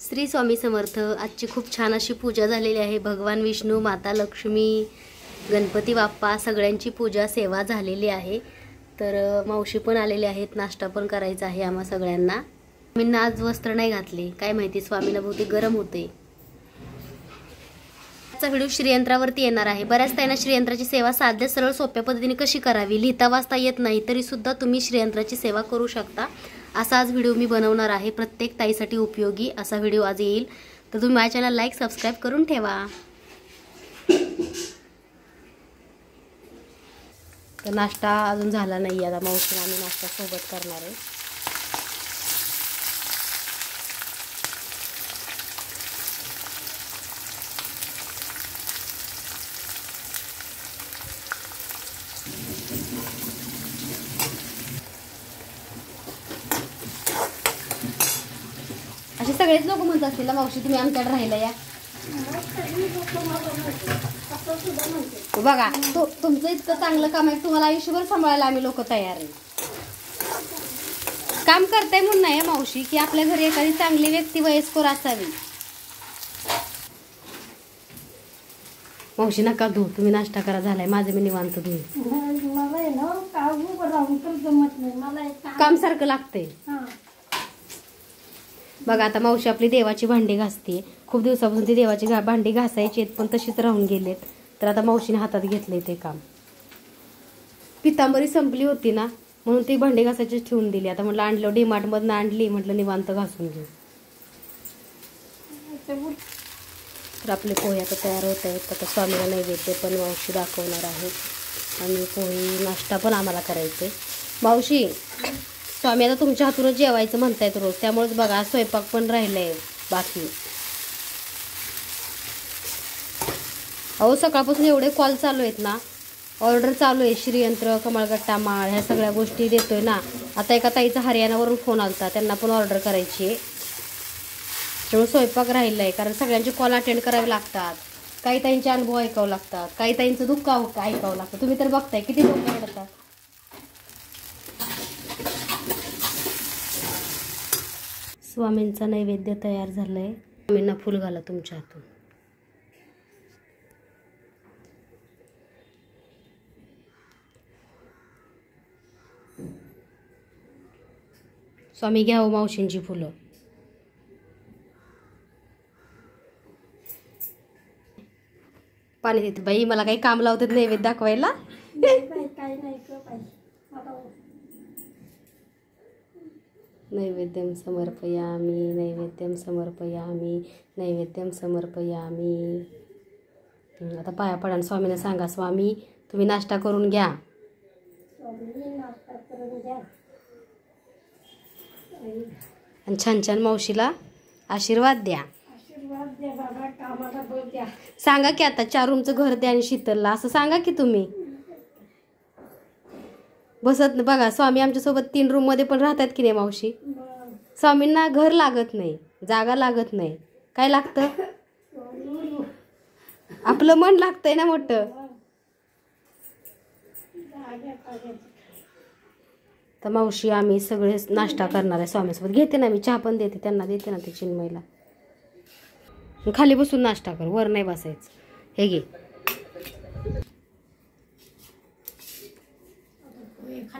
श्री स्वामी समर्थ आजची खूप छान अशी पूजा झालेली आहे. भगवान विष्णू माता लक्ष्मी गणपती बाप्पा सगळ्यांची पूजा सेवा झालेली आहे. तर मावशी पण आलेले आहेत. नाश्ता पण करायचा आहे आम्हा सगळ्यांना. मी आज वस्त्र नाही घातले. काय माहिती स्वामीला बहुतेक गरम होते. आजचा व्हिडिओ श्रीयंत्रावरती येणार आहे. बऱ्याच त्यांना श्रीयंत्राची सेवा साध्या सरळ सोप्या पद्धतीने कशी करावी लिहिता वाचता येत नाही तरी सुद्धा तुम्ही श्रीयंत्राची सेवा करू शकता. असा आज व्हिडिओ मी बनवणार आहे. प्रत्येक ताईसाठी उपयोगी असा व्हिडिओ आज येईल. तर तुम्ही माझ्या चॅनल लाईक सबस्क्राईब करून ठेवा. तर नाश्ता अजून झाला नाही आता मावशी आम्ही नाश्ता सोबत करणार आहे असे सगळेच ना, मावशी तुम्ही आमच्याकडे राहिला या. बघा तु- तुमचं इतकं चांगलं काम आहे तुम्हाला आयुष्यभर सांभाळायला आम्ही लोक तयार आहे. काम करताय म्हणून नाही मावशी की आपल्या घरी एखादी चांगली व्यक्ती वयस्कर असावी. मावशी नका धू तुम्ही नाश्ता करा झालाय माझं मी निवांत धुई काम सारखं लागतंय. हा. बघा आता मावशी आपली देवाची भांडी घासते. खूप दिवसापासून ती देवाची घा- भांडी घासायची आहेत पण तशीच राहून गेलेत. तर आता मावशीने हातात घेतलंय ते काम. पितांबरी संपली होती ना म्हणून ती भांडी घासायची ठेवून दिली. आता म्हटलं आणलं डीमार्ट मधनं आणली म्हटलं निवांत घासून घेऊ. तर आपले पोहे आता तयार होत आहेत. आता स्वामीला नैवेद्य पण मावशी दाखवणार आहे. आणि पोहे नाश्ता पण आम्हाला करायचे. मावशी स्वामी आता तुमच्या हातूनच जेवायचं म्हणतायत रोज. त्यामुळेच बघा स्वयंपाक पण राहिलाय बाकी. अहो सकाळपासून एवढे कॉल चालू आहेत ना. ऑर्डर चालू आहे श्रीयंत्र कमळगट्टा माळ ह्या सगळ्या गोष्टी देतोय ना. आता एका ताईचा हरियाणावरून फोन आलता. त्यांना पण ऑर्डर करायची आहे. त्यामुळे स्वयंपाक राहिला आहे कारण सगळ्यांचे कॉल अटेंड करावे लागतात. काही ताईंचे अनुभव ऐकावं लागतात. काही ताईंचं दुःख ऐकावं लागतं. तुम्ही तर बघताय किती लोक स्वामींचा नैवेद्य तयार झालाय. स्वामींना फुल घाला तुमच्या हातून. स्वामी घ्या हो मावशींची फुलं. पाणी देते बाई मला काही काम लावतात नैवेद्य दाखवायला नाही बाई, काही नाही ग बाई आता नैवेद्यम समर्पयामी नैवेद्यम समर्पयामी नैवेद्यम समर्पयामी. आता पाया पडा स्वामीने सांगा स्वामी तुम्ही नाश्ता करून घ्या. आणि छान छान मावशीला आशीर्वाद द्या. आशीर्वाद द्या बाबा कामाला बळ द्या. सांगा की आता चार रूमचं घर द्या आणि शीतलला असं सांगा की तुम्ही. बसत बघा स्वामी आमच्यासोबत तीन रूममध्ये पण राहतात की नाही मावशी? स्वामींना घर लागत नाही जागा लागत नाही. काय लागतं? आपलं मन लागतंय ना मोठं. तर मावशी आम्ही सगळे नाश्ता करणार आहे स्वामीसोबत. घेते ना मी चहा पण देते त्यांना देते ना ते चिन्मयला. खाली बसून नाश्ता कर वर नाही बसायचं. हे घे.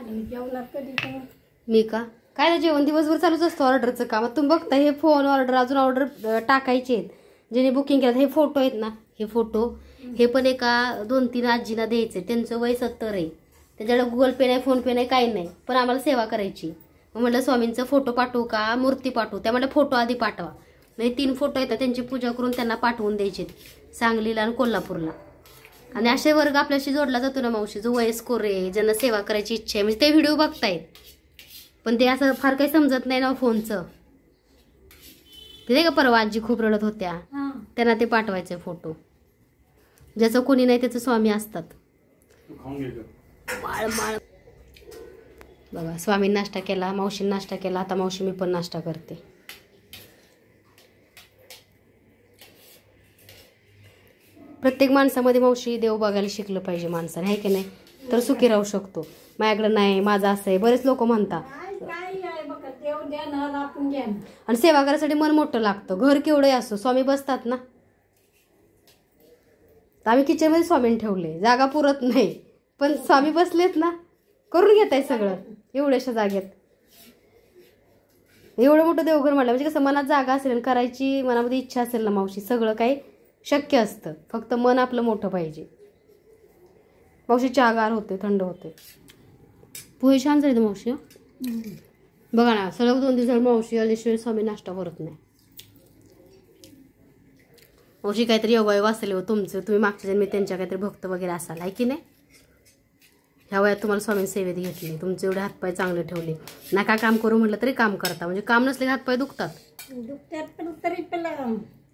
कधी तर. मी का? काय ना जेवण दिवसभर चालूच असतं ऑर्डरचं काम. आता तुम्ही बघता हे फोन ऑर्डर अजून ऑर्डर टाकायचे आहेत. ज्याने बुकिंग केलं हे फोटो आहेत ना हे फोटो हे पण एका दोन तीन आजीला द्यायचे. त्यांचं वय सत्तर आहे. त्याच्याकडे गुगल पे नाही फोन पे नाही काही नाही. पण आम्हाला सेवा करायची. मग म्हटलं स्वामींचा फोटो पाठवू का? मूर्ती पाठवू. त्या म्हटलं फोटो आधी पाठवा. म्हणजे तीन फोटो येतात त्यांची पूजा करून त्यांना पाठवून द्यायचे सांगलीला आणि कोल्हापूरला. आणि असे वर्ग आपल्याशी जोडला जातो ना मावशी. जो वयस्कर आहे ज्यांना सेवा करायची इच्छा आहे. म्हणजे ते व्हिडिओ बघतायत. पण ते असं फार काही समजत नाही ना फोनचं. ते नाही का परवा आजी खूप रडत होत्या. हा. त्यांना ते पाठवायचे फोटो ज्याचं कोणी नाही त्याचं स्वामी असतात. माळ माळ. बघा स्वामी नाश्ता केला मावशी नाश्ता केला. आता मावशी मी पण नाश्ता करते. प्रत्येक माणसामध्ये मावशी देव बघायला शिकलं पाहिजे माणसाने आहे की नाही? तर सुखी राहू शकतो. माझ्याकडे नाही माझं असं आहे. बरेच लोक म्हणतात. आणि सेवा करायसाठी मन मोठं लागतं. घर केवढंही असो? स्वामी बसतात ना? तर आम्ही किचनमध्ये स्वामींनी ठेवले जागा पुरत नाही. पण स्वामी बसलेत ना? करून घेत आहे सगळं. एवढ्याशा जागेत. एवढं मोठं देवघर म्हटलं म्हणजे कसं मनात जागा असेल आणि करायची मनामध्ये इच्छा असेल ना मावशी सगळं काही शक्य असतं. फक्त मन आपलं मोठं पाहिजे. मावशी चहागार होते थंड होते. पोहे छान झाले मावशी बघा ना सलग दोन दिवस मावशी आल्याशिवाय स्वामी नाश्ता करत नाही. मावशी काहीतरी अवयव असेल हो तुमचं तुम्ही मागच्या जन्मी त्यांच्या काहीतरी भक्त वगैरे असाल आहे की नाही? ह्या वयात तुम्हाला स्वामी सेवेत घेतली तुमचे एवढे हातपाय चांगले ठेवले. नका काम करू म्हटलं तरी काम करता. म्हणजे काम नसले हातपाय दुखतात. दुखतात पण तरी पण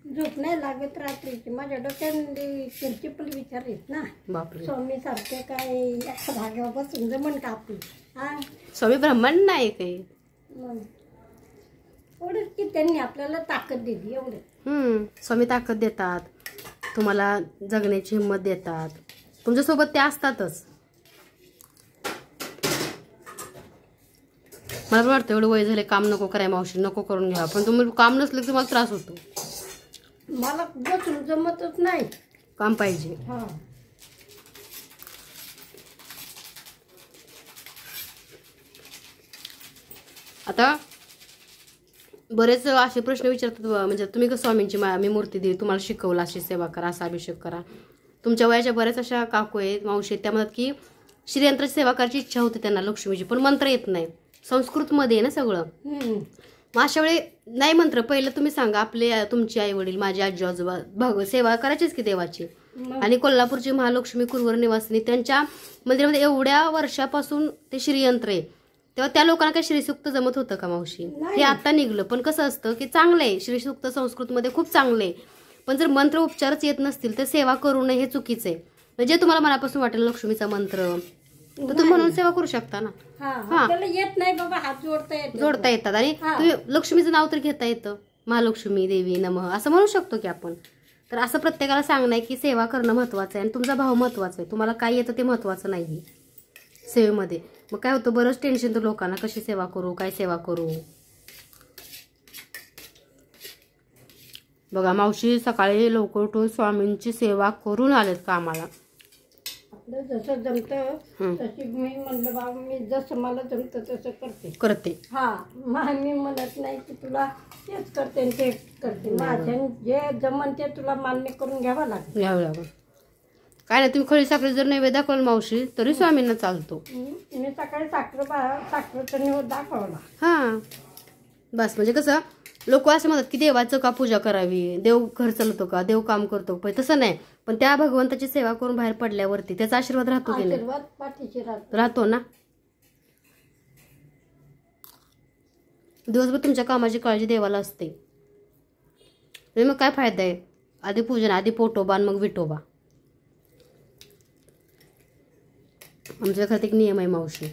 झोप नाही लागत रात्रीची माझ्या डोक्यामध्ये पण विचार येत ना. बापरे. स्वामी सारखे काय एका धाग्यावर बसून जमन का आपली? हा? स्वामी ब्रह्मांड नाही काही. मग एवढंच की त्यांनी आपल्याला ताकद दिली एवढं. हम्म, स्वामी ताकद देतात. तुम्हाला जगण्याची हिंमत देतात. तुमच्यासोबत ते असतातच. मला पण वाटतं एवढं वय झाले काम नको कराय मावशी नको करून घ्या. पण तुम्ही काम नसलं की तुम्हाला त्रास होतो. मला बसून जमतच नाही. काम पाहिजे. हा. आता बरेच असे प्रश्न विचारतात म्हणजे तुम्ही कसं स्वामींची मा मी मूर्ती दिली तुम्हाला शिकवलं अशी सेवा करा असा अभिषेक करा. तुमच्या वयाच्या बऱ्याच अशा काकू आहेत मावशी आहेत त्या म्हणतात की श्रीयंत्राची सेवा करायची इच्छा होती त्यांना लक्ष्मीची पण मंत्र येत नाही. संस्कृतमध्ये आहे ना सगळं. मग अशा वेळी नाही मंत्र पहिलं तुम्ही सांगा आपले तुमचे आई वडील माझे आजी आजोबा भग सेवा करायचीच की देवाची? आणि कोल्हापूरची महालक्ष्मी कुरवर निवासिनी त्यांच्या मंदिरामध्ये एवढ्या वर्षापासून ते श्रीयंत्र आहे. तेव्हा त्या लोकांना काही श्रीसुक्त जमत होतं का मावशी. हे आता निघलं पण कसं असतं की चांगलं आहे श्रीसुक्त संस्कृतमध्ये खूप चांगलं आहे पण जर मंत्र उपचारच येत नसतील तर सेवा करू नये हे चुकीचं आहे. म्हणजे जे तुम्हाला मनापासून वाटेल लक्ष्मीचा मंत्र तर तुम्ही म्हणून सेवा करू शकता ना. हा हा. येत नाही बाबा हात जोडता येत जोडता येतात. आणि हा. तुम्ही लक्ष्मीचं नाव तर घेता येतं. महालक्ष्मी देवी नमः असं म्हणू शकतो की आपण. तर असं प्रत्येकाला सांगणं आहे की सेवा करणं महत्वाचं आहे आणि तुमचा भाव महत्त्वाचा आहे. तुम्हाला काय येतं ते महत्वाचं नाही सेवेमध्ये. मग काय होतं? बरंच टेन्शन तर लोकांना. कशी सेवा करू? काय सेवा करू? बघा मावशी सकाळी लवकर उठून स्वामींची सेवा करून आलेत कामाला. आपलं जसं जमतं. तशी मी म्हणलं बाबा मी जसं मला जमतं तसं करते. करते. हा मा मी म्हणत नाही की तुला तेच करते आणि ते करते. माझ्या जे जमन ते तुला मान्य करून घ्यावं लागेल. घ्यावं लागून काय नाही तुम्ही खळी साखळी जर नैवेद्य दाखवलं मावशी तरी स्वामींना चालतो. मी सकाळी साखर बा साखरेचा निवड दाखवला हां. बस म्हणजे कसं लोक असं म्हणतात की देवाचं का पूजा करावी? देव घर चालवतो का? देव काम करतो पण तसं नाही. पण त्या भगवंताची सेवा करून बाहेर पडल्यावरती त्याचा आशीर्वाद राहतो की नाही? राहतो. ना. दिवसभर तुमच्या कामाची काळजी देवाला असते. मग काय फायदा आहे? आधी पूजन आधी पोटोबा आणि मग विठोबा आमच्या घरात एक नियम आहे मावशी.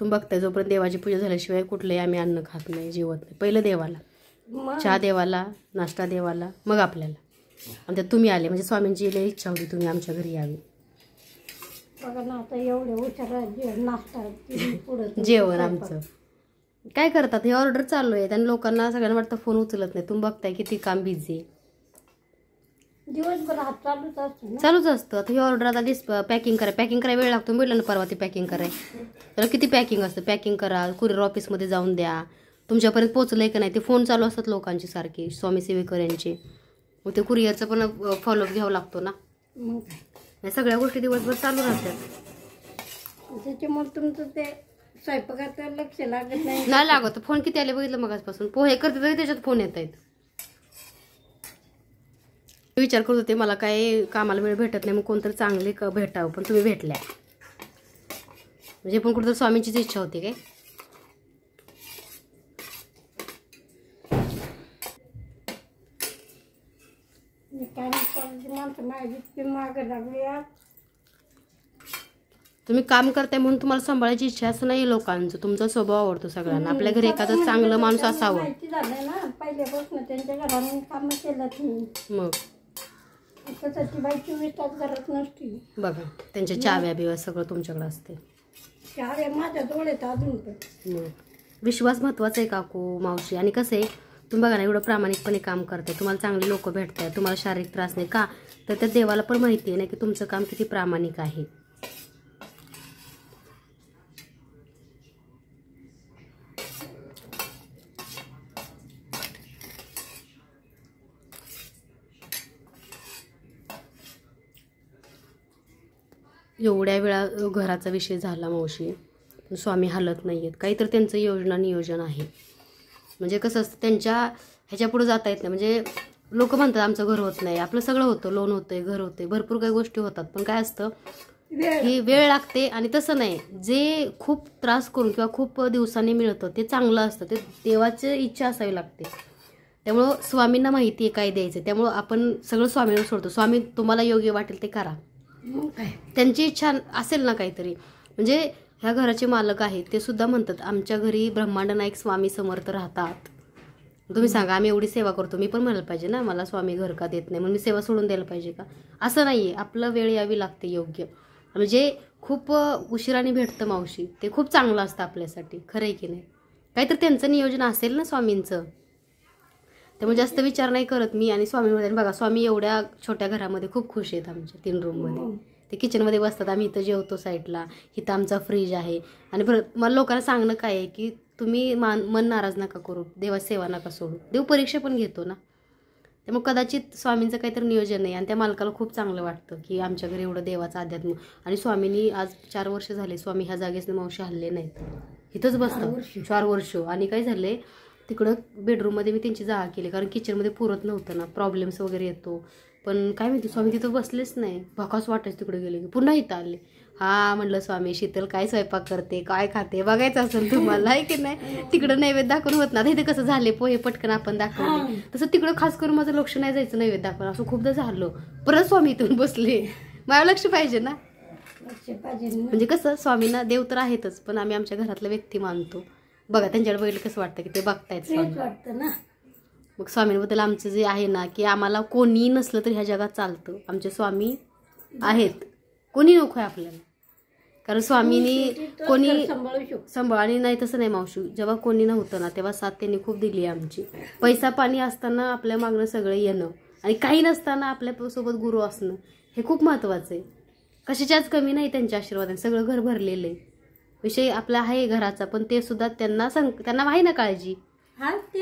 तुम्ही बघताय जोपर्यंत देवाची पूजा झाल्याशिवाय कुठलंही आम्ही अन्न खात नाही जेवत नाही. पहिलं देवाला. चहा देवाला नाश्ता देवाला मग आपल्याला. आणि त्यात तुम्ही आले म्हणजे स्वामींची इच्छा होती तुम्ही आमच्या घरी यावी. बघा ना आता एवढे नाश्ता जेवण आमचं. काय करतात? हे ऑर्डर चालू आहे. आणि लोकांना सगळ्यांना वाटतं फोन उचलत नाही. तुम्ही बघताय किती काम बिझी दिवसभर हात चालूच असतो ना? चालूच असतं. आता ही ऑर्डर आता डिस्प पॅकिंग करा पॅकिंग करायला वेळ लागतो. म्हटलं ना परवा ती पॅकिंग कराय. तर किती पॅकिंग असतं? पॅकिंग करा. कुरिअर ऑफिसमध्ये जाऊन द्या. तुमच्यापर्यंत पोहोचलंय का नाही? ते फोन चालू असतात लोकांची सारखे स्वामी सेवेकर यांचे मग ते कुरिअरचं पण फॉलोअप घ्यावं लागतो ना? मग काय. या सगळ्या गोष्टी दिवसभर चालू राहतात. त्याच्यामुळे तुमचं ते स्वयंपाकात लक्ष लागत नाही. नाही लागत. फोन किती आले बघितलं मगाचपासून पोहे करते तरी त्याच्यात फोन येत आहेत. विचार करत होते मला काय कामाला वेळ भेटत नाही मग कोणतरी चांगले क- भेटावं पण तुम्ही भेटल्या. म्हणजे पण कुठेतरी स्वामींचीच इच्छा होती काय? मी काय नाही माणसं माझी इतकी मागं लागली आज. तुम्ही काम करताय म्हणून तुम्हाला सांभाळायची इच्छा असं नाही लोकांचं. तुमचा स्वभाव आवडतो सगळ्यांना. आपल्या घरी एखादं चांगलं माणूस असावं. माहिती झालं ना पहिल्यापासून त्यांच्या घराने कामं केलं नाही मग? त्याची बाई चोवीस तास घरात नसती. बघा त्यांच्या चाव्या बिव्या सगळं तुमच्याकडे असते. चार माझ्या जवळ येतं अजून पण. मग? विश्वास महत्त्वाचा आहे काकू मावशी. आणि कसं आहे तुम्ही बघा ना एवढं प्रामाणिकपणे काम करताय. तुम्हाला चांगले लोक भेटताय तुम्हाला शारीरिक त्रास नाही का? तर त्या देवाला पण माहिती आहे ना की तुमचं काम किती प्रामाणिक आहे. एवढ्या वेळा घराचा विषय झाला मावशी. स्वामी हलत नाही आहेत काहीतरी त्यांचं योजना नियोजन आहे. म्हणजे कसं असतं त्यांच्या ह्याच्या पुढे जाता येत नाही. म्हणजे लोक म्हणतात आमचं घर होत नाही. आपलं सगळं होतं लोन होतंय घर होतंय भरपूर काही गोष्टी होतात. पण काय असतं की वेळ लागते आणि तसं नाही. जे खूप त्रास करून किंवा खूप दिवसांनी मिळतं ते चांगलं असतं. ते देवाची इच्छा असावी लागते. त्यामुळं स्वामींना माहिती आहे काय द्यायचं. त्यामुळं आपण सगळं स्वामींवर सोडतो. स्वामी तुम्हाला योग्य वाटेल ते करा. त्यांची इच्छा असेल ना काहीतरी. म्हणजे ह्या घराचे मालक आहेत ते सुद्धा म्हणतात आमच्या घरी ब्रह्मांड नाईक स्वामी समर्थ राहतात. तुम्ही सांगा आम्ही एवढी सेवा करतो. मी पण म्हणायला पाहिजे ना मला स्वामी घर का देत नाही? म्हणून मी सेवा सोडून द्यायला पाहिजे का? असं नाही आहे आपलं वेळ यावी लागते योग्य. म्हणजे खूप उशिराने भेटतं मावशी. ते खूप चांगलं असतं आपल्यासाठी खरं आहे की नाही? काहीतरी त्यांचं नियोजन असेल ना स्वामींचं? त्यामुळे जास्त विचार नाही करत मी आणि स्वामी बघा स्वामी एवढ्या छोट्या घरामध्ये खूप खुश आहेत आमच्या तीन रूममध्ये ते किचनमध्ये बसतात आम्ही इथं जेवतो साईडला इथं आमचा फ्रीज आहे. आणि परत मला लोकांना सांगणं काय आहे की तुम्ही मान मन नाराज नका करू. देवा सेवा नका सोडू. देव परीक्षा पण घेतो ना. त्यामुळे कदाचित स्वामींचं काहीतरी नियोजन नाही आणि त्या मालकाला खूप चांगलं वाटतं की आमच्या घरी एवढं देवाचं अध्यात्म आणि स्वामींनी आज चार वर्ष झाले स्वामी ह्या जागेच मावशी हल्ले नाहीत. इथंच बसतात. चार वर्ष. आणि काय झाले तिकडं बेडरूममध्ये मी त्यांची जागा केली. कारण किचनमध्ये पुरत नव्हतं ना. प्रॉब्लेम्स वगैरे येतो. पण काय माहिती स्वामी तिथं बसलेच नाही. भकास वाटायचं तिकडे गेले की पुन्हा इथं आले. हा म्हणलं स्वामी शीतल काय स्वयंपाक करते काय खाते बघायचं असेल तुम्हाला आहे की नाही? तिकडं नैवेद्य दाखवून होत ना इथे कसं झाले पोहे पटकन आपण दाखवले. तसं तिकडं खास करून माझं लक्ष नाही जायचं नैवेद्य दाखवून असं खूपदा झालं. परत स्वामी इथून बसले. मला लक्ष पाहिजे ना. म्हणजे कसं स्वामींना देव तर आहेतच पण आम्ही आमच्या घरातला व्यक्ती मानतो. बघा त्यांच्याकडे बघितलं कसं वाटतं की ते बघतायत वाटतं ना. मग स्वामींबद्दल आमचं जे आहे ना की आम्हाला कोणी नसलं तर ह्या जगात चालतं. आमचे स्वामी आहेत. कोणी नको आहे आपल्याला. कारण स्वामींनी कोणी घर सांभाळू शकतो सांभाळ आणि नाही तसं नाही मावशी. जेव्हा कोणी नव्हतं ना तेव्हा साथ त्यांनी खूप दिली आमची. पैसा पाणी असताना आपल्या मागणं सगळं येणं आणि काही नसताना आपल्यासोबत गुरु असणं हे खूप महत्वाचं आहे. कशाच्याच कमी नाही त्यांच्या आशीर्वादाने. सगळं घर भरलेलं आहे. विषय आपला आहे घराचा पण ते सुद्धा त्यांना सांग त्यांना आहे ना काळजी. हा ते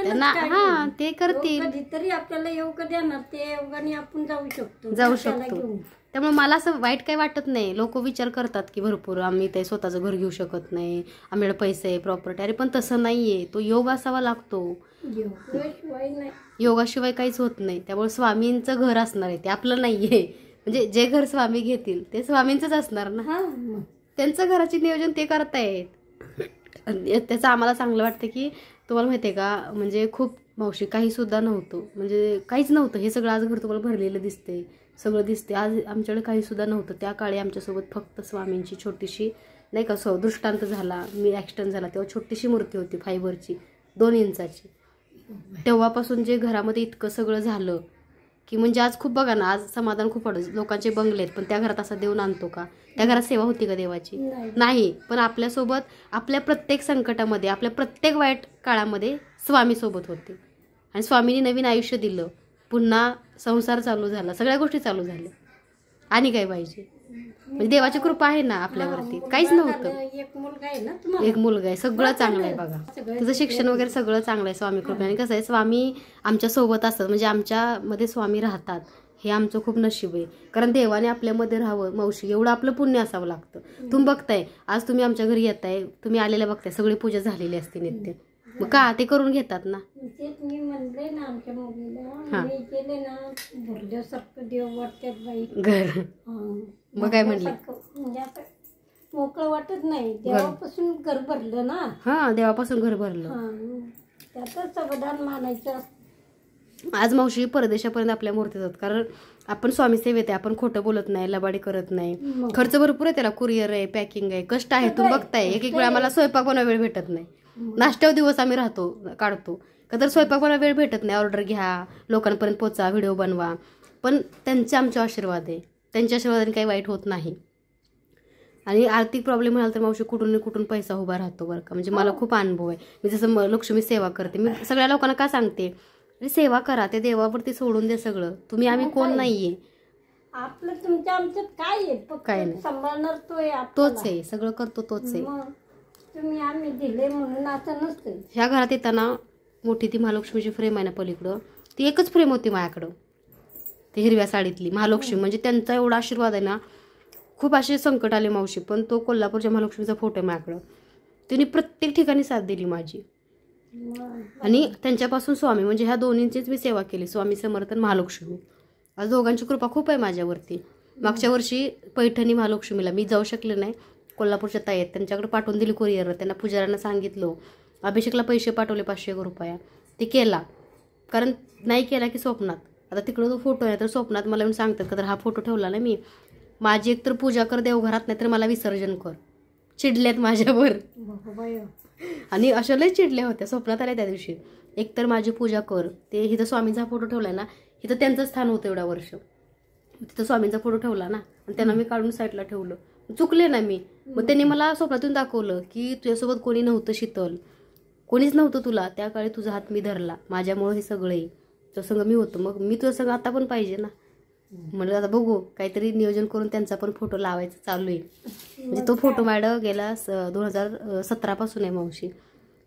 हा ते करतील. कधीतरी आपल्याला देणार ते योगाने आपण जाऊ शकतो. जाऊ शकतो. त्यामुळे मला असं वाईट काही वाटत नाही. लोक विचार करतात की भरपूर आम्ही ते स्वतःचं घर घेऊ शकत नाही. आम्हाला पैसे आहे प्रॉपर्टी अरे पण तसं नाहीये. तो योग असावा लागतो. योगाशिवाय काहीच होत नाही. त्यामुळे स्वामींचं घर असणार आहे. ते आपलं नाहीये. म्हणजे जे घर स्वामी घेतील ते स्वामींचंच असणार ना. त्यांचं घराचे नियोजन ते करतायत. त्याचं आम्हाला चांगलं वाटतं की तुम्हाला माहिती आहे का? म्हणजे खूप मावशी काहीसुद्धा नव्हतं. म्हणजे काहीच नव्हतं. हे सगळं आज घर तुम्हाला भरलेलं दिसते सगळं दिसते आज आमच्याकडे काहीसुद्धा नव्हतं. त्या काळी आमच्यासोबत फक्त स्वामींची छोटीशी नाही का सो दृष्टांत झाला. मी ॲक्सिडेंट झाला. तेव्हा छोटीशी मूर्ती होती फायबरची दोन इंचाची. तेव्हापासून जे घरामध्ये इतकं सगळं झालं की म्हणजे आज खूप बघा ना आज समाधान खूप वाटतं लोकांचे बंगले आहेत पण त्या घरात असा देव आणतो का? त्या घरात सेवा होती का देवाची? नाही. पण आपल्यासोबत आपल्या प्रत्येक संकटामध्ये आपल्या प्रत्येक वाईट काळामध्ये स्वामी सोबत होते. आणि स्वामींनी नवीन आयुष्य दिलं. पुन्हा संसार चालू झाला. सगळ्या गोष्टी चालू झाल्या. आणि काय पाहिजे? म्हणजे देवाची कृपा आहे ना आपल्यावरती काहीच नव्हतं. एक मुलगा आहे सगळं चांगलं आहे बघा. तुझं शिक्षण वगैरे सगळं चांगलं आहे स्वामी कृपेने. कसं आहे स्वामी आमच्यासोबत असतात. म्हणजे आमच्यामध्ये स्वामी राहतात. हे आमचं खूप नशीब आहे. कारण देवाने आपल्यामध्ये राहावं. मावशी एवढं आपलं पुण्य असावं लागतं. तुम्ही बघताय आज तुम्ही आमच्या घरी येताय. तुम्ही आलेल्या बघताय. सगळी पूजा झालेली असते नित्य. मग का? ते करून घेतात ना. तेच मी म्हणले ना आमच्या हा. मुलीला मी केले ना भरल्यासारखं देव वाटतात बाई. घर. हा. मग काय म्हणली? भरल्यासारखं म्हणजे असं मोकळं वाटत नाही. देवापासून घर भरलं ना. हा देवापासून घर भरलं. हा. त्यातच समाधान मानायचं. आज मावशी परदेशापर्यंत आपल्या मूर्ती जातात. कारण आपण स्वामी सेवेत आहे आपण खोटं बोलत नाही लबाडी करत नाही. मग. खर्च भरपूर आहे त्याला. कुरिअर आहे पॅकिंग आहे कष्ट आहे तुम्ही बघताय. एक एक वेळा आम्हाला स्वयंपाक बनवा वेळ भेटत नाही. नाश्त्यावर दिवस आम्ही राहतो काढतो. का तर स्वयंपाक बनवा वेळ भेटत नाही. ऑर्डर घ्या लोकांपर्यंत पोचा व्हिडिओ बनवा. पण त्यांचे आमचे आशीर्वाद आहे. त्यांच्या आशीर्वादाने काही वाईट होत नाही. आणि आर्थिक प्रॉब्लेम म्हणाल तर मावशी कुठून ना कुठून पैसा उभा राहतो बरं का. म्हणजे मला खूप अनुभव आहे. मी जसं लक्ष्मी सेवा करते. मी सगळ्या लोकांना का सांगते? सेवा करा. ते देवावरती सोडून दे सगळं. तुम्ही आम्ही कोण नाहीये. आपलं तुमच्या आमच्यात काय आहे? काय नाही. सांभाळणार तो आहे आपल्याला. तोच आहे. सगळं करतो तोच आहे. तुम्ही आम्ही दिले म्हणून असं नसतं ह्या घरात येताना मोठी ती महालक्ष्मीची फ्रेम आहे ना पलीकडं ती एकच फ्रेम होती माझ्याकडं. ती हिरव्या साडीतली महालक्ष्मी म्हणजे त्यांचा एवढा आशीर्वाद आहे ना खूप असे संकट आले मावशी पण तो कोल्हापूरच्या महालक्ष्मीचा फोटो आहे माझ्याकडं. तिने प्रत्येक ठिकाणी साथ दिली माझी. आणि त्यांच्यापासून स्वामी म्हणजे ह्या दोन्हींचीच मी सेवा केली स्वामी समर्थ आणि महालक्ष्मी. आज दोघांची कृपा खूप आहे माझ्यावरती. मागच्या वर्षी पैठणी महालक्ष्मीला मी जाऊ शकले नाही कोल्हापूरच्या ताई आहेत. त्यांच्याकडे पाठवून दिली कुरिअर त्यांना पुजाऱ्यांना सांगितलं. अभिषेकला पैसे पाठवले पाचशे एक रुपया. ते केला. कारण नाही केला की स्वप्नात. आता तिकडं जो फोटो आहे तर स्वप्नात मला येऊन सांगतात का तर हा फोटो ठेवला ना मी. माझी एकतर पूजा कर देवघरात नाही तर मला विसर्जन कर. चिडल्यात माझ्यावर. आणि अशा लय चिडल्या होत्या. स्वप्नात आल्या त्या दिवशी. एकतर माझी पूजा कर. ते हिथं स्वामींचा फोटो ठेवला ना इथं त्यांचं स्थान होतं एवढ्या वर्ष. तिथं स्वामींचा फोटो ठेवला ना आणि त्यांना मी काढून साईडला ठेवलं. चुकले ना मी. मग त्यांनी मला स्वप्नातून दाखवलं की तुझ्यासोबत कोणी नव्हतं शीतल. कोणीच नव्हतं तुला. त्या काळी तुझा हात मी धरला. माझ्यामुळं हे सगळं आहे. तुझ्या संग मी होतो. मग मी तुझ्या संग आता पण पाहिजे ना. म्हणलं आता बघू. काहीतरी नियोजन करून त्यांचा पण फोटो लावायचा चालू आहे. म्हणजे तो फोटो मॅडम गेला दोन हजार सतरापासून आहे मावशी.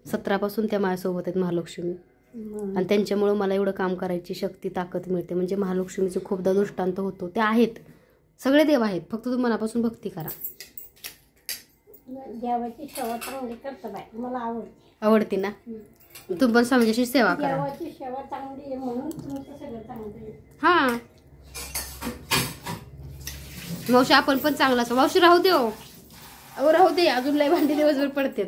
सतरापासून त्या माझ्यासोबत आहेत महालक्ष्मी. आणि त्यांच्यामुळं मला एवढं काम करायची शक्ती ताकद मिळते. म्हणजे महालक्ष्मीचे खूपदा दृष्टांत होतो. ते आहेत. सगळे देव आहेत फक्त तुम्ही मनापासून भक्ती करा. देवाची सेवा चांगली करतं बाय मला आवडते. आवडते ना? तुम्ही पण स्वामीची सेवा करा. देवाची सेवा चांगली आहे म्हणून तुमचं सगळं चांगलं आहे. हा. मावशी आपण पण चांगला असं मावशी राहू दे हो. अहो राहू दे अजून लय भांडी दिवसभर पडतात.